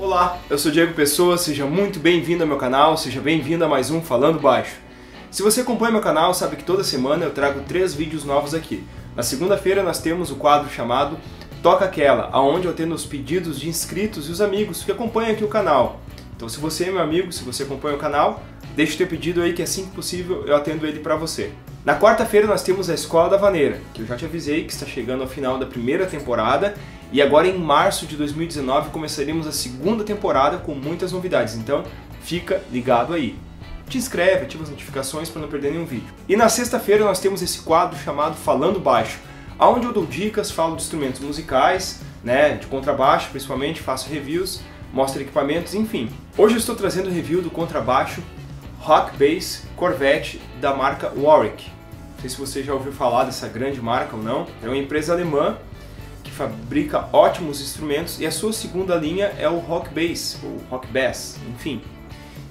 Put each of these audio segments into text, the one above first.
Olá, eu sou Diego Pessoa, seja muito bem-vindo ao meu canal, seja bem-vindo a mais um Falando Baixo. Se você acompanha meu canal, sabe que toda semana eu trago três vídeos novos aqui. Na segunda-feira nós temos o quadro chamado Toca Aquela, aonde eu tenho os pedidos de inscritos e os amigos que acompanham aqui o canal. Então se você é meu amigo, se você acompanha o canal, deixe o teu pedido aí que assim que possível eu atendo ele para você. Na quarta-feira nós temos a Escola da Vaneira, que eu já te avisei que está chegando ao final da primeira temporada e agora em março de 2019 começaremos a segunda temporada com muitas novidades, então fica ligado aí. Te inscreve, ativa as notificações para não perder nenhum vídeo. E na sexta-feira nós temos esse quadro chamado Falando Baixo, onde eu dou dicas, falo de instrumentos musicais, né, de contrabaixo principalmente, faço reviews, mostro equipamentos, enfim. Hoje eu estou trazendo review do contrabaixo Rock Bass Corvette da marca Warwick. Não sei se você já ouviu falar dessa grande marca ou não. É uma empresa alemã fabrica ótimos instrumentos e a sua segunda linha é o Rock Bass, ou Rock Bass, enfim.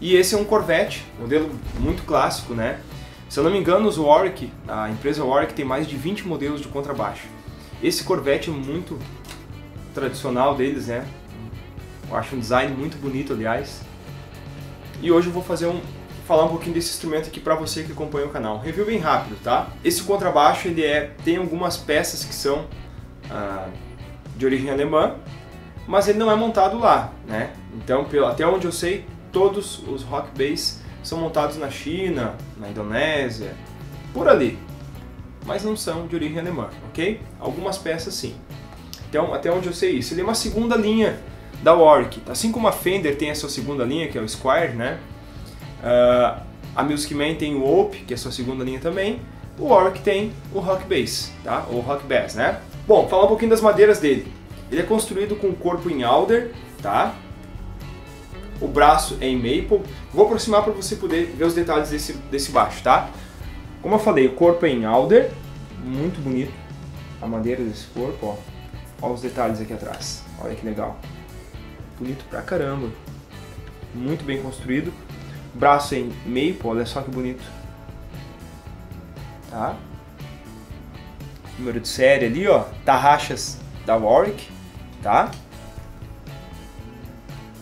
E esse é um Corvette, modelo muito clássico, né? Se eu não me engano, os Warwick, a empresa Warwick tem mais de 20 modelos de contrabaixo. Esse Corvette é muito tradicional deles, né? Eu acho um design muito bonito, aliás. E hoje eu vou fazer um falar um pouquinho desse instrumento aqui para você que acompanha o canal. Review bem rápido, tá? Esse contrabaixo ele é tem algumas peças que são ah, de origem alemã, mas ele não é montado lá, né? Então, pelo, até onde eu sei, todos os rock bass são montados na China, na Indonésia, por ali, mas não são de origem alemã, ok? Algumas peças sim. Então, até onde eu sei isso, ele é uma segunda linha da Warwick, assim como a Fender tem a sua segunda linha, que é o Squire, né? Uh, a Music Man tem o Ope, que é a sua segunda linha também. O Warwick tem o Rock Bass, tá? Ou Rock Bass, né? Bom, falar um pouquinho das madeiras dele. Ele é construído com corpo em alder, tá? O braço é em maple. Vou aproximar para você poder ver os detalhes desse, desse baixo, tá? Como eu falei, o corpo é em alder, muito bonito. A madeira desse corpo, ó. Olha os detalhes aqui atrás. Olha que legal. Bonito pra caramba. Muito bem construído. Braço em maple, olha só que bonito. Tá? Número de série ali, ó. Tarraxas da Warwick, tá?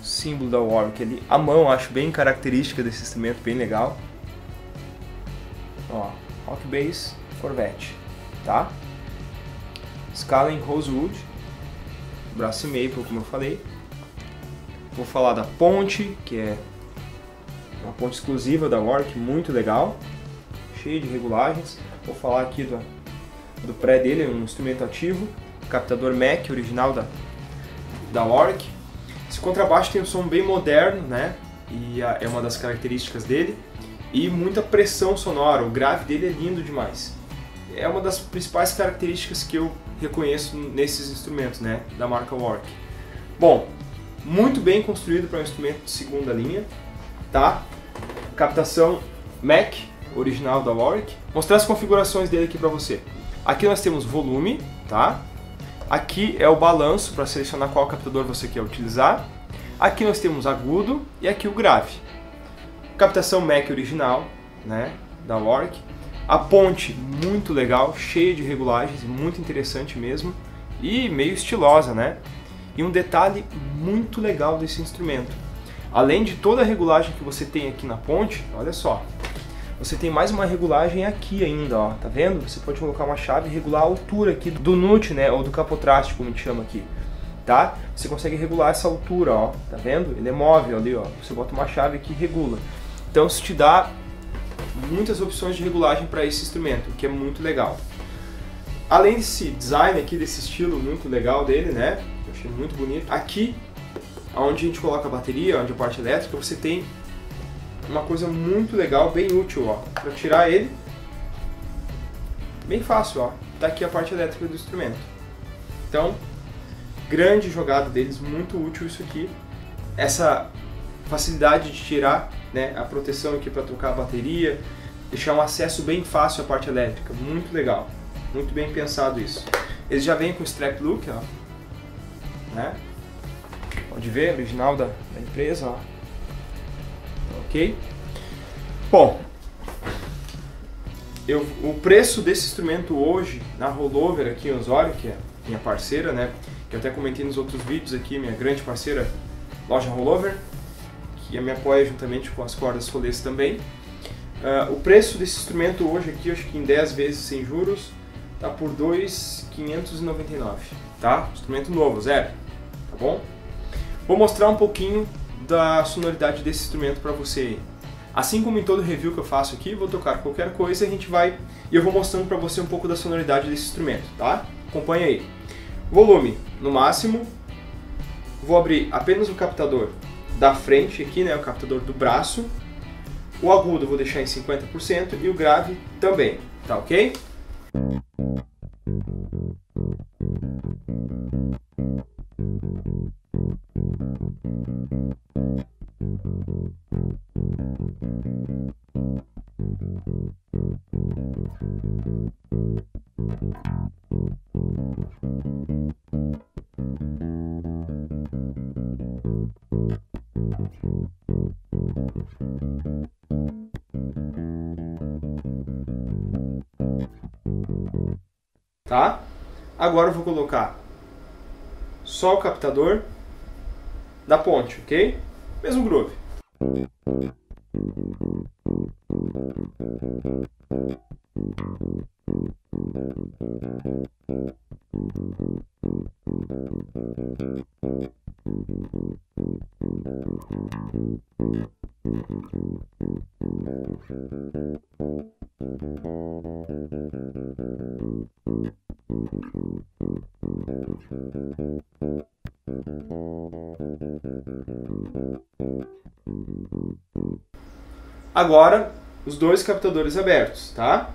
Símbolo da Warwick ali. A mão, acho bem característica desse instrumento, bem legal. Ó, Rock Bass Corvette, tá? Escala em Rosewood. Braço maple, como eu falei. Vou falar da ponte, que é uma ponte exclusiva da Warwick, muito legal, cheia de regulagens. Vou falar aqui do, do pré dele, um instrumento ativo, captador Mac original da, da Warwick. Esse contrabaixo tem um som bem moderno, né? E a, é uma das características dele. E muita pressão sonora, o grave dele é lindo demais. É uma das principais características que eu reconheço nesses instrumentos, né? Da marca Warwick. Bom, muito bem construído para um instrumento de segunda linha, tá? captação Mac, original da Warwick. Mostrar as configurações dele aqui para você. Aqui nós temos volume, tá? Aqui é o balanço para selecionar qual captador você quer utilizar. Aqui nós temos agudo e aqui o grave. Captação Mac original, né, da Warwick. A ponte muito legal, cheia de regulagens, muito interessante mesmo e meio estilosa, né? E um detalhe muito legal desse instrumento Além de toda a regulagem que você tem aqui na ponte, olha só, você tem mais uma regulagem aqui ainda, ó, tá vendo? Você pode colocar uma chave e regular a altura aqui do nut, né, ou do capotraste, como a gente chama aqui, tá? Você consegue regular essa altura, ó, tá vendo? Ele é móvel ali, ó, você bota uma chave aqui e regula. Então isso te dá muitas opções de regulagem para esse instrumento, que é muito legal. Além desse design aqui, desse estilo muito legal dele, né, eu achei muito bonito, aqui onde a gente coloca a bateria, onde a parte elétrica, você tem uma coisa muito legal, bem útil, ó, para tirar ele, bem fácil, ó, tá aqui a parte elétrica do instrumento. Então, grande jogada deles, muito útil isso aqui, essa facilidade de tirar, né, a proteção aqui para trocar a bateria, deixar um acesso bem fácil à parte elétrica, muito legal, muito bem pensado isso. Eles já vêm com strap look, ó, né? Pode ver, original da, da empresa, ó. Ok? Bom, eu, o preço desse instrumento hoje na Rollover aqui em Osório, que é minha parceira, né? Que eu até comentei nos outros vídeos aqui, minha grande parceira loja Rollover, que me apoia juntamente com as cordas rolês também. Uh, o preço desse instrumento hoje aqui, acho que em 10 vezes sem juros, tá por 2.599, tá? Instrumento novo, zero, tá bom? Vou mostrar um pouquinho da sonoridade desse instrumento para você. Assim como em todo review que eu faço aqui, vou tocar qualquer coisa e a gente vai e eu vou mostrando para você um pouco da sonoridade desse instrumento, tá? Acompanha aí. Volume no máximo. Vou abrir apenas o captador da frente aqui, né, o captador do braço. O agudo vou deixar em 50% e o grave também, tá ok? Tá? Agora eu vou colocar só o captador da ponte, ok? Mesmo groove. Agora, os dois captadores abertos, tá?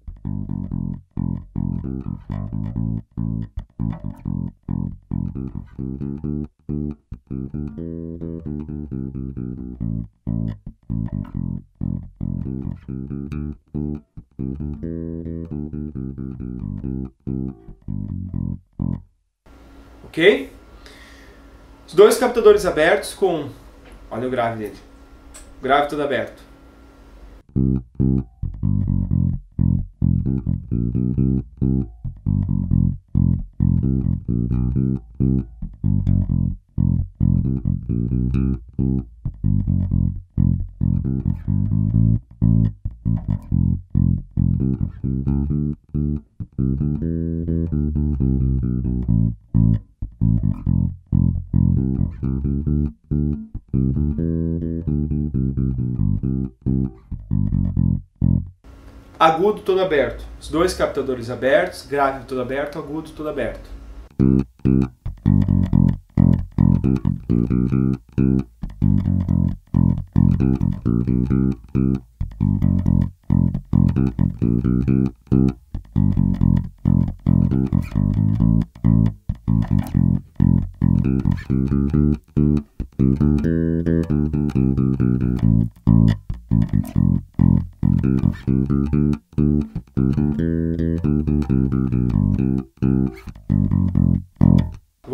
Ok? Os dois captadores abertos com... Olha o grave dele. O grave todo aberto. Mm-hmm. Agudo todo aberto. Os dois captadores abertos, grave todo aberto, agudo todo aberto.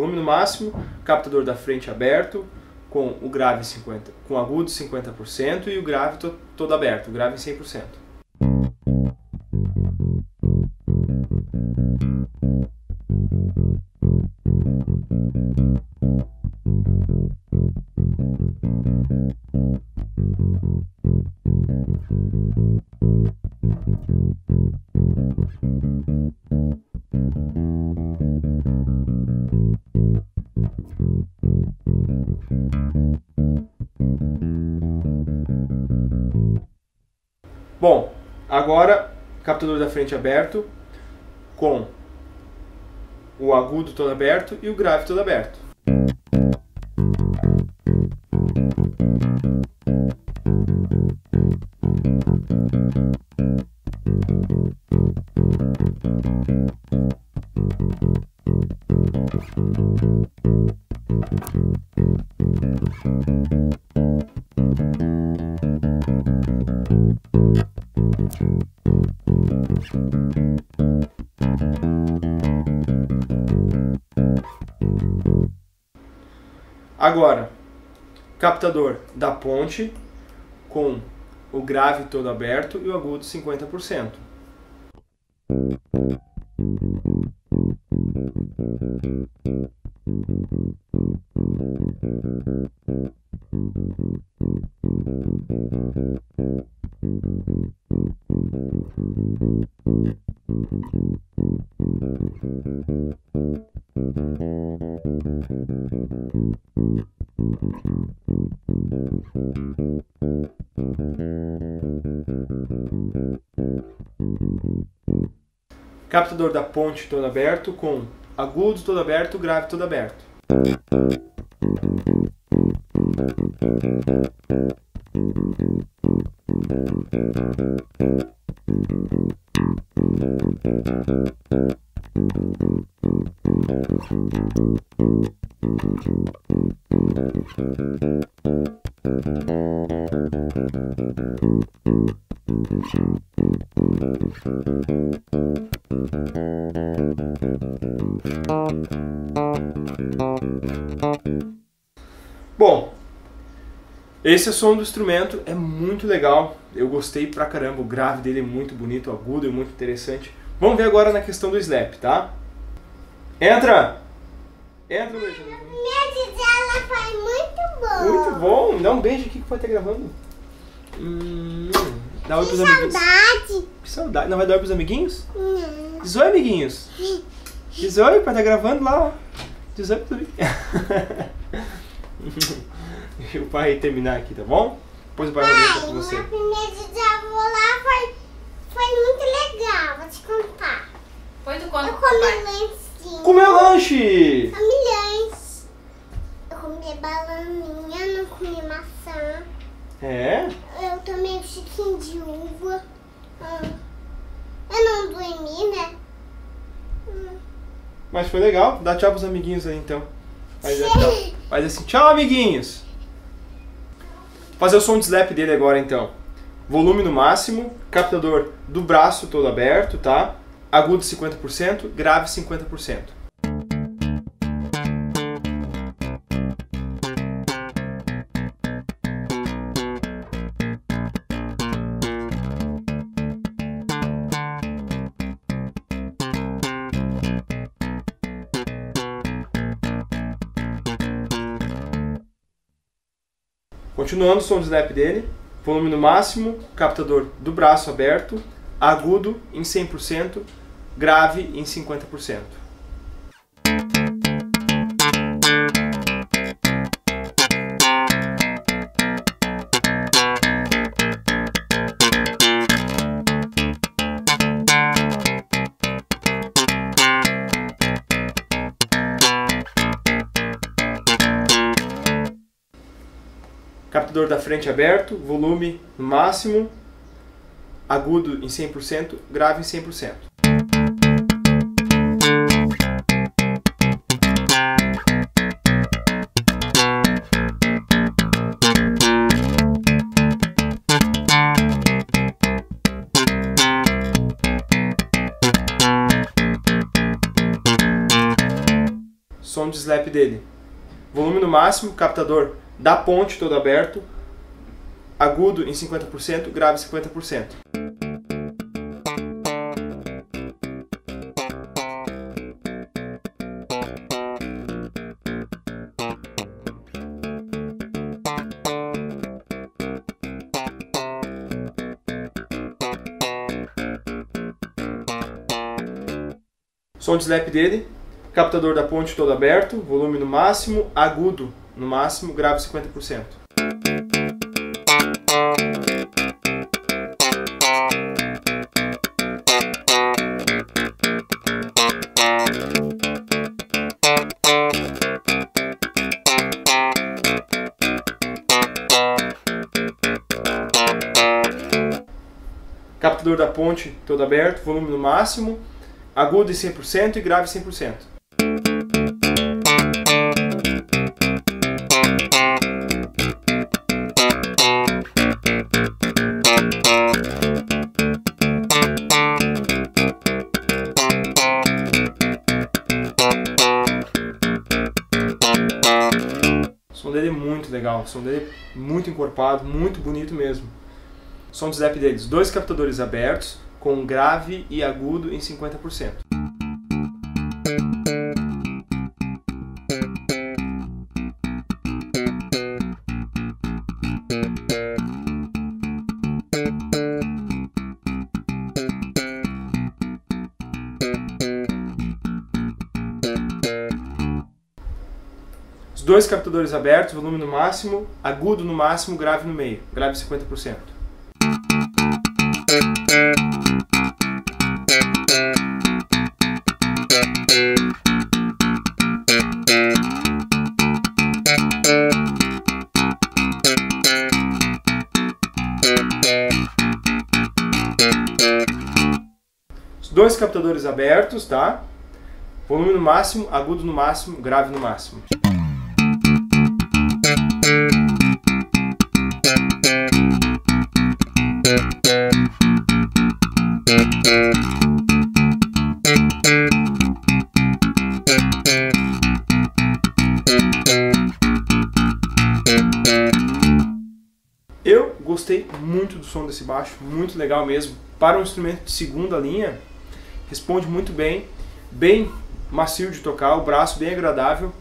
Volume no máximo, captador da frente aberto, com o grave 50, com agudo 50% e o grave to, todo aberto, o grave 100%. Bom, agora captador da frente aberto com o agudo todo aberto e o grave todo aberto. Agora, captador da ponte com o grave todo aberto e o agudo 50%. Captador da ponte todo aberto com agudo todo aberto, grave todo aberto. Bom, esse é o som do instrumento, é muito legal, eu gostei pra caramba, o grave dele é muito bonito, o agudo é muito interessante. Vamos ver agora na questão do slap, tá? Entra! Entra, Luiz. Minha tigela foi muito boa. Muito bom, dá um beijo aqui que pode estar gravando. Hum, dá oi Que pros amiguinhos. saudade. Que saudade. Não vai dar oi pros amiguinhos? Não. Diz oi, amiguinhos. Diz oi, pra estar gravando lá, ó. Diz oi amiguinhos. Deixa o pai terminar aqui, tá bom? Depois o pai vai Pai, pra você. minha primeira tigela lá foi, foi muito legal, vou te contar. Põe do Eu conto pro comi lencinho. Comeu lanche! milhões. Eu comi bananinha, não comi maçã. É? Eu tomei um chiquinho de uva. Hum. Eu não dormi, né? Mas foi legal. Dá tchau pros amiguinhos aí então. Tchau. Faz assim, tchau amiguinhos! Fazer o som de slap dele agora então. Volume no máximo, captador do braço todo aberto, tá? Agudo 50%, grave 50%. Continuando o som de slap dele, volume no máximo, captador do braço aberto, agudo em 100%, grave em 50%. Captador da frente aberto, volume máximo, agudo em 100%, grave em 100%. Som de slap dele. Volume no máximo, captador da ponte todo aberto, agudo em 50%, grave 50%. Som de slap dele, captador da ponte todo aberto, volume no máximo, agudo no máximo, grave 50%. Captador da ponte todo aberto, volume no máximo, agudo em 100% e grave 100%. Legal. O som dele é muito encorpado, muito bonito mesmo. Som do Zap deles, dois captadores abertos, com grave e agudo em 50%. Dois captadores abertos, volume no máximo, agudo no máximo, grave no meio, grave 50%. Os dois captadores abertos, tá? Volume no máximo, agudo no máximo, grave no máximo. Eu gostei muito do som desse baixo, muito legal mesmo. Para um instrumento de segunda linha, responde muito bem, bem macio de tocar, o braço bem agradável.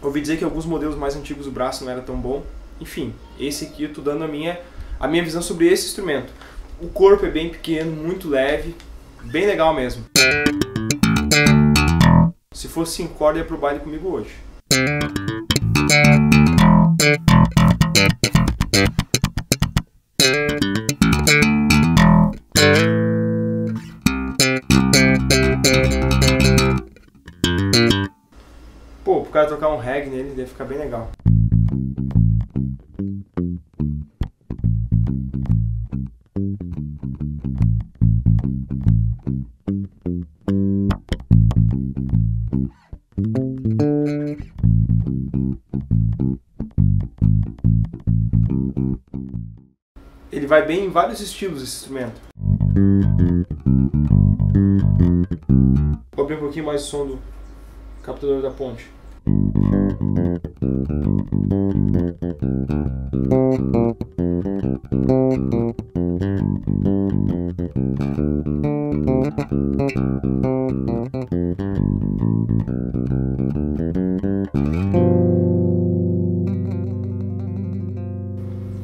Ouvi dizer que alguns modelos mais antigos o braço não era tão bom. Enfim, esse aqui eu tô dando a minha, a minha visão sobre esse instrumento. O corpo é bem pequeno, muito leve, bem legal mesmo. Se fosse 5 cordas, ia pro baile comigo hoje. Reggae nele, deve ficar bem legal. Ele vai bem em vários estilos esse instrumento. Vou abrir um pouquinho mais o som do captador da ponte.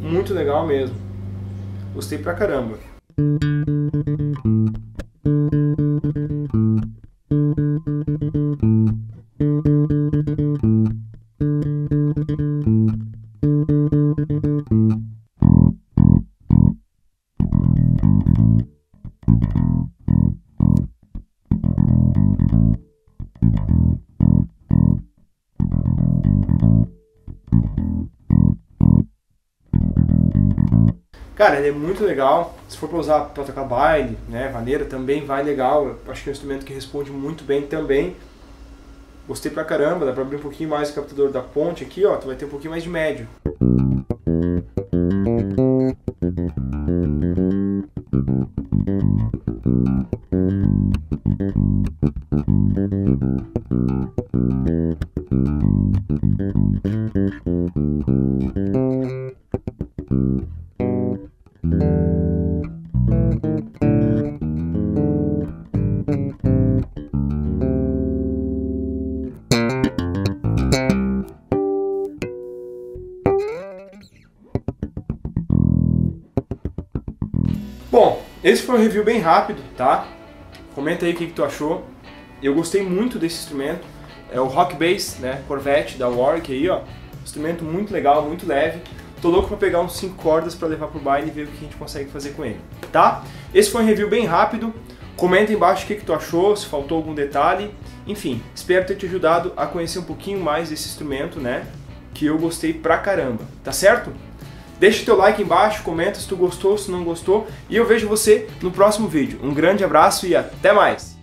Muito legal mesmo. Gostei pra caramba. Cara, ele é muito legal. Se for para usar para tocar baile, né, vaneira, também vai legal. Eu acho que é um instrumento que responde muito bem também. Gostei pra caramba, dá pra abrir um pouquinho mais o captador da ponte aqui, ó, tu vai ter um pouquinho mais de médio. Esse foi um review bem rápido, tá? Comenta aí o que, que tu achou. Eu gostei muito desse instrumento. É o Rock Bass, né? Corvette da Warwick aí, ó. Instrumento muito legal, muito leve. Tô louco pra pegar uns 5 cordas pra levar pro baile e ver o que a gente consegue fazer com ele, tá? Esse foi um review bem rápido. Comenta embaixo o que, que tu achou, se faltou algum detalhe. Enfim, espero ter te ajudado a conhecer um pouquinho mais desse instrumento, né? Que eu gostei pra caramba, tá certo? Deixa teu like embaixo, comenta se tu gostou, se não gostou e eu vejo você no próximo vídeo. Um grande abraço e até mais!